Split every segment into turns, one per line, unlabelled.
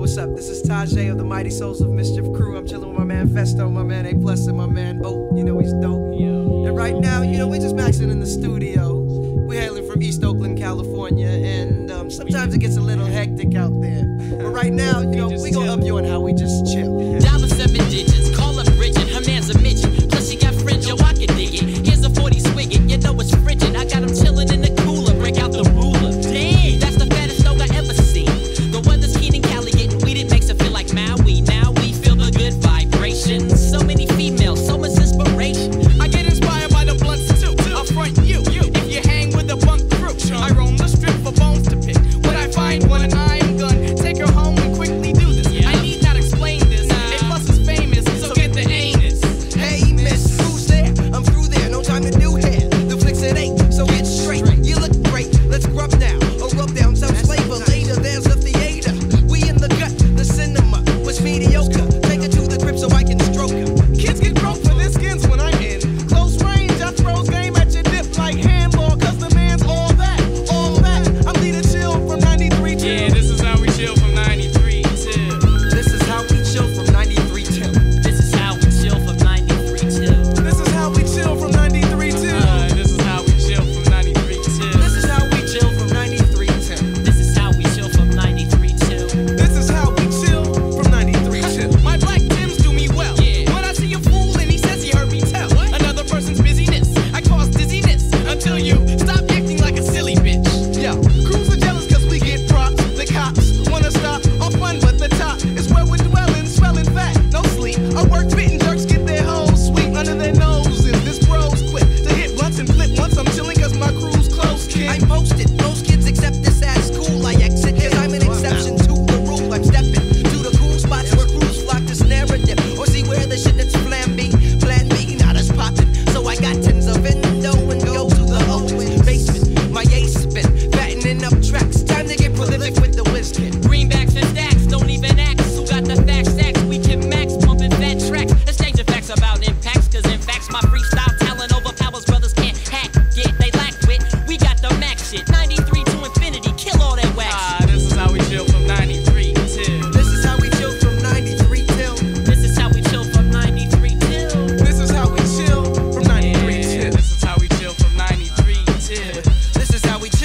what's up? This is Tajay of the Mighty Souls of Mischief Crew. I'm chilling with my man Festo, my man A Plus, and my man Bo. You know he's dope. Yo. And right now, you know, we're just maxing in the studio. We're hailing from East Oakland, California, and um, sometimes it gets a little hectic out there. But right now, you know, we gonna up you on how we just chill.
female. So much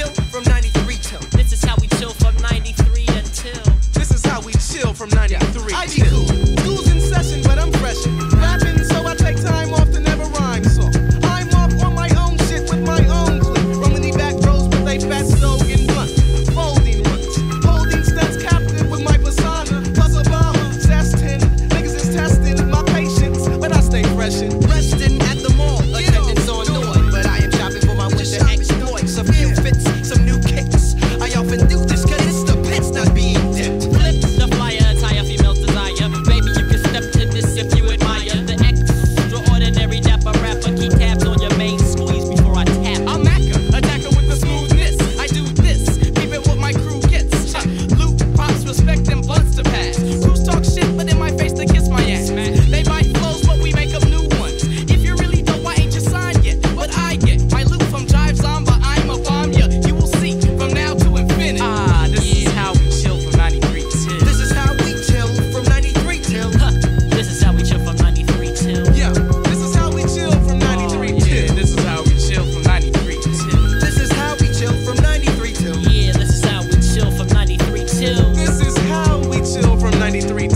From 93